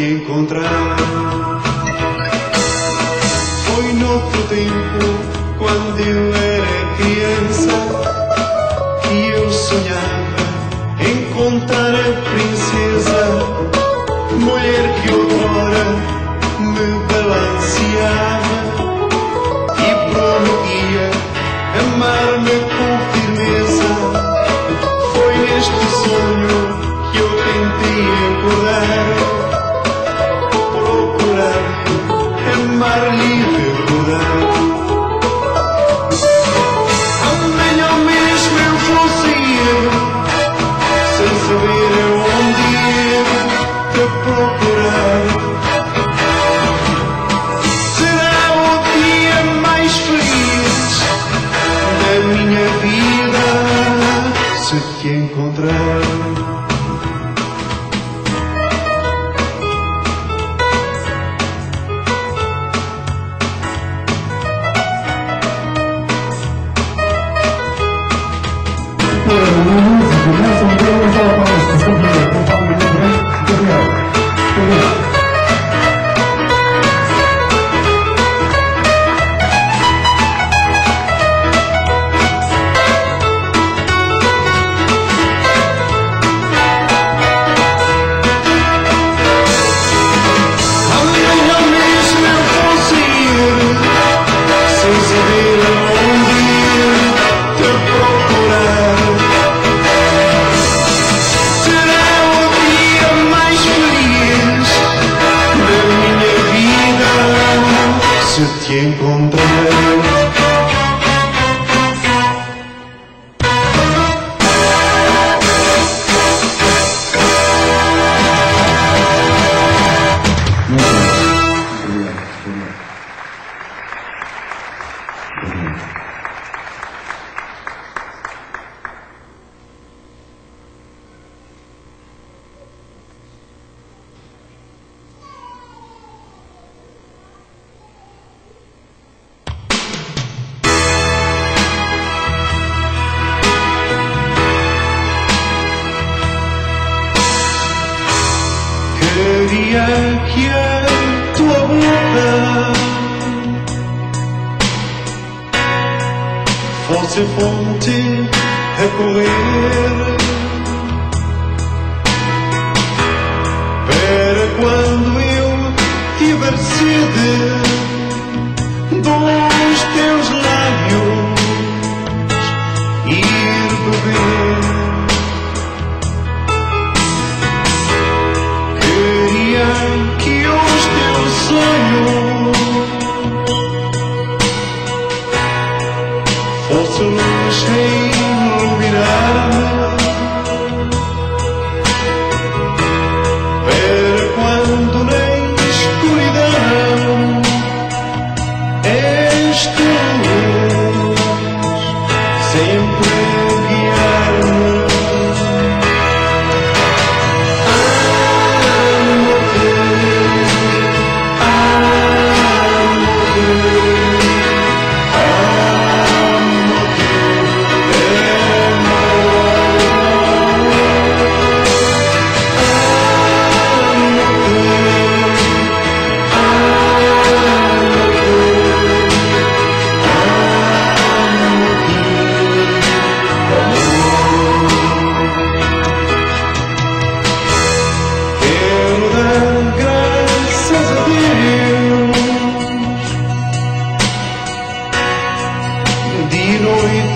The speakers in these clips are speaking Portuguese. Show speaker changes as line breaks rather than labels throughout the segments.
que. Foi noutro tempo, quando eu era criança, que eu sonhava encontrar a princesa, mulher que outrora me balanceava. encontrar. queria que a tua boca fosse fonte é a correr para quando eu tiver sede.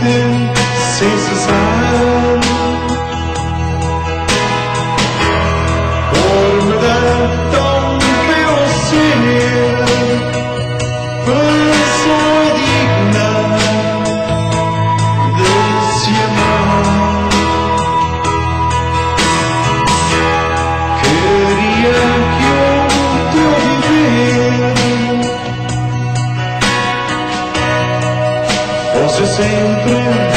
Sees us the. sempre